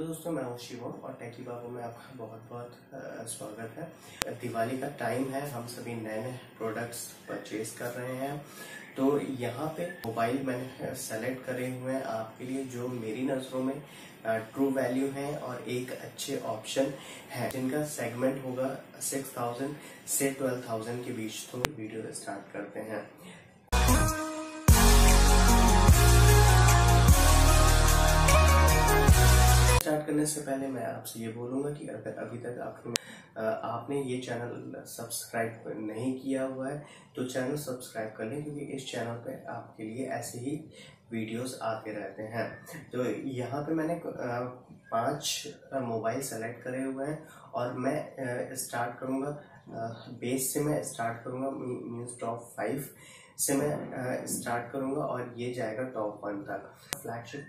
Hello दोस्तों, मैं हूँ शिवम और टेकी बाबू में आपका बहुत बहुत स्वागत है। दिवाली का टाइम है, हम सभी नए नए प्रोडक्ट्स परचेज कर रहे हैं। तो यहाँ पे मोबाइल मैंने सेलेक्ट करे हुए हैं आपके लिए, जो मेरी नज़रों में ट्रू वैल्यू है और एक अच्छे ऑप्शन है। जिनका सेगमेंट होगा 6000 से 12000 के बीच। तो वीडियो स्टार्ट करते हैं। स्टार्ट करने से पहले मैं आपसे ये बोलूँगा कि अगर अभी तक आपने आपने ये चैनल सब्सक्राइब नहीं किया हुआ है तो चैनल सब्सक्राइब कर लें, क्योंकि इस चैनल पे आपके लिए ऐसे ही वीडियोस आते रहते हैं। तो यहाँ पे मैंने पाँच मोबाइल सेलेक्ट करे हुए हैं, और मैं स्टार्ट करूँगा बेस से मैं स्टार्ट करूँगा मीन्स टॉप फाइव से मैं स्टार्ट करूँगा, और ये जाएगा टॉप वन तक। फ्लैगशिप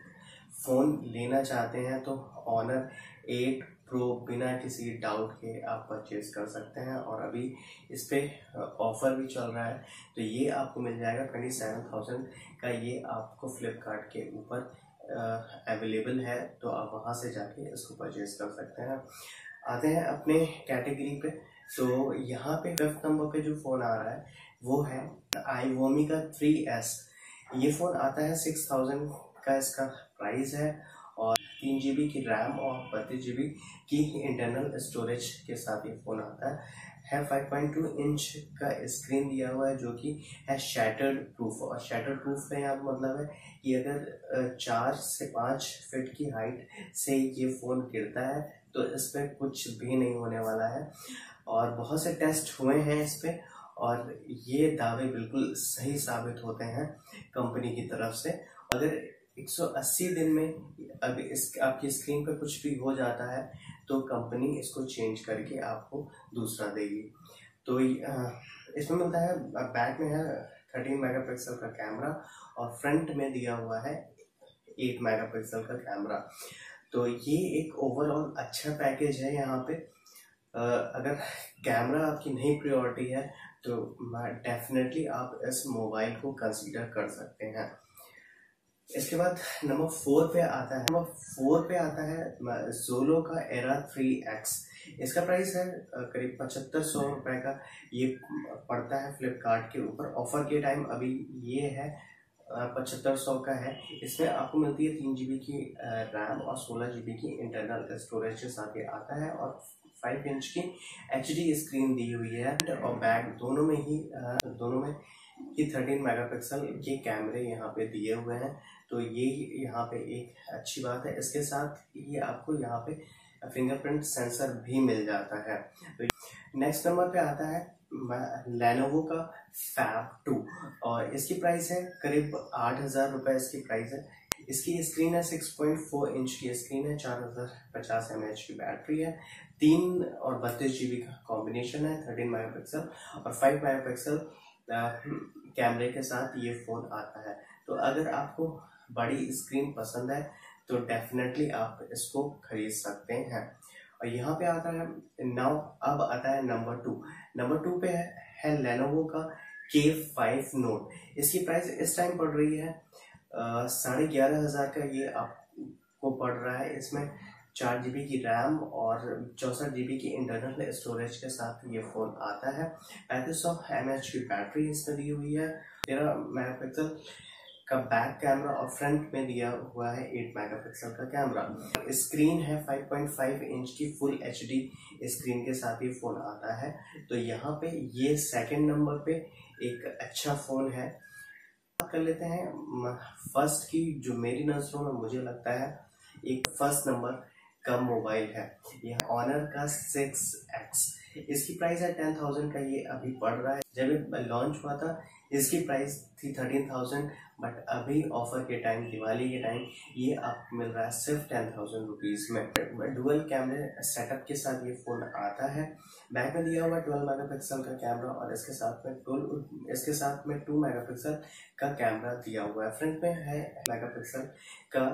फ़ोन लेना चाहते हैं तो ऑनर एट प्रो बिना किसी डाउट के आप परचेज कर सकते हैं और अभी इस पर ऑफ़र भी चल रहा है। तो ये आपको मिल जाएगा ट्वेंटी सेवन थाउज़ेंड का। ये आपको फ्लिपकार्ट के ऊपर अवेलेबल है तो आप वहाँ से जाके इसको परचेज कर सकते हैं। आते हैं अपने कैटेगरी पे। तो यहाँ पे फिफ्थ नंबर पे जो फ़ोन आ रहा है, वो है आई वोमी का थ्री एस ये फ़ोन आता है सिक्स थाउज़ेंड का इसका प्राइस है और तीन जीबी की रैम और बत्तीस जी की इंटरनल स्टोरेज के साथ ये फ़ोन आता है। है 5.2 इंच का स्क्रीन दिया हुआ है जो कि है शैटर्ड प्रूफ और शैटर्ड प्रूफ का यहाँ मतलब है कि अगर चार से पाँच फिट की हाइट से ये फ़ोन गिरता है तो इस पर कुछ भी नहीं होने वाला है। और बहुत से टेस्ट हुए हैं इस पर और ये दावे बिल्कुल सही साबित होते हैं कंपनी की तरफ़ से। अगर 180 दिन में अभी इस, आपकी स्क्रीन पर कुछ भी हो जाता है तो कंपनी इसको चेंज करके आपको दूसरा देगी। तो इसमें मिलता है बैक में है 13 मेगापिक्सल का कैमरा और फ्रंट में दिया हुआ है 8 मेगापिक्सल का कैमरा तो ये एक ओवरऑल अच्छा पैकेज है यहाँ पे। अगर कैमरा आपकी नहीं प्रियोरिटी है तो डेफिनेटली आप इस मोबाइल को कंसीडर कर सकते हैं। इसके बाद नंबर फोर पे आता है। नंबर फोर पे आता है जोलो का एरा थ्री एक्स इसका प्राइस है करीब पचहत्तर सौ रुपए का। ये पड़ता है फ्लिपकार्ट के ऊपर। ऑफ़र के टाइम अभी ये है पचहत्तर सौ का है। इसमें आपको मिलती है तीन जीबी की रैम और सोलह जीबी की इंटरनल स्टोरेज के साथ ये आता है और फाइव इंच की HD स्क्रीन दी हुई है। और बैग दोनों में ही दोनों में कि 13 मेगापिक्सल के कैमरे यहाँ पे दिए हुए हैं। तो ये यहाँ पे एक अच्छी बात है। इसके साथ ये आपको यहाँ पे फिंगरप्रिंट सेंसर भी मिल जाता है। तो नेक्स्ट नंबर पे आता है लेनोवो का फैब टू और इसकी प्राइस है करीब आठ हज़ार रुपए इसकी प्राइस है। इसकी स्क्रीन है 6.4 इंच की स्क्रीन है, चार हज़ार पचास एम एच की बैटरी है। तीन और बत्तीस जीबी का कॉम्बिनेशन है थर्टीन मेगापिक्सल और फाइव मेगापिक्सल कैमरे के साथ ये फ़ोन आता है। तो अगर आपको बड़ी स्क्रीन पसंद है तो डेफिनेटली आप इसको खरीद सकते हैं। और यहाँ पे आता है नाउ अब आता है नंबर टू। नंबर टू पे है, लेनोवो का के फाइव नोट इसकी प्राइस इस टाइम पड़ रही है साढ़े ग्यारह हज़ार का ये आपको पड़ रहा है। इसमें चार जीबी की रैम और चौसठ जीबी की इंटरनल स्टोरेज के साथ ये फ़ोन आता है। पैंतीस सौ एम की बैटरी इसमें दी हुई है। तेरह मेगापिक्सल का बैक कैमरा और फ्रंट में दिया हुआ है 8 मेगापिक्सल का कैमरा स्क्रीन है 5.5 इंच की फुल एचडी स्क्रीन के साथ ये फ़ोन आता है। तो यहाँ पे ये सेकंड नंबर पे एक अच्छा फ़ोन है। कर लेते हैं फ़र्स्ट की जो मेरी नज़रों में मुझे लगता है, एक फ़र्स्ट नंबर कम मोबाइल है। यह ऑनर का सिक्स एक्स इसकी प्राइस है टेन थाउज़ेंड का ये अभी पड़ रहा है। जब लॉन्च हुआ था इसकी प्राइस थी थर्टीन थाउज़ेंड बट अभी ऑफ़र के टाइम दिवाली के टाइम ये आपको मिल रहा है सिर्फ़ टेन थाउज़ेंड रुपीज़ में। डुअल कैमरे सेटअप के साथ ये फ़ोन आता है। बैक में दिया हुआ ट्वेल्व मेगा पिक्सल का कैमरा और इसके साथ में ट्वेल्व इसके साथ में टू मेगा पिक्सल का कैमरा दिया हुआ है। फ्रंट में है मेगा पिक्सल का,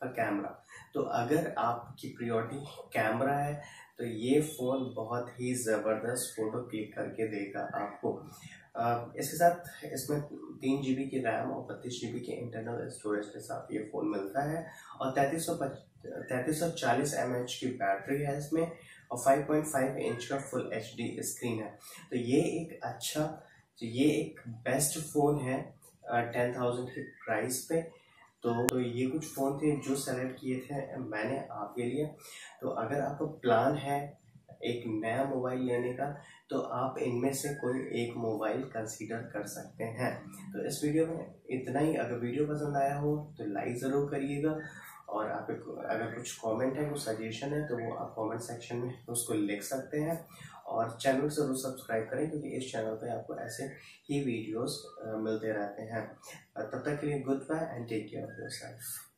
कैमरा। तो अगर आपकी प्रियोरिटी कैमरा है तो ये फ़ोन बहुत ही ज़बरदस्त फ़ोटो क्लिक करके देगा आपको। इसके साथ इसमें तीन जी की रैम और बत्तीस जी की इंटरनल स्टोरेज के साथ ये फ़ोन मिलता है और तैंतीस सौ तैतीस सौ चालीस एम एच की बैटरी है इसमें और 5.5 इंच का फुल एच डी स्क्रीन है। तो ये एक अच्छा तो ये एक बेस्ट फ़ोन है टेन थाउज़ेंड प्राइस पे। तो तो ये कुछ फ़ोन थे जो सेलेक्ट किए थे मैंने आपके लिए। तो अगर आपका प्लान है एक नया मोबाइल लेने का तो आप इनमें से कोई एक मोबाइल कंसीडर कर सकते हैं। तो इस वीडियो में इतना ही। अगर वीडियो पसंद आया हो तो लाइक ज़रूर करिएगा। और आप अगर कुछ कमेंट है, कुछ सजेशन है तो वो आप कमेंट सेक्शन में उसको लिख सकते हैं। और चैनल ज़रूर सब्सक्राइब करें, क्योंकि इस चैनल पे आपको ऐसे ही वीडियोस मिलते रहते हैं। तब तक के लिए, goodbye and take care of yourself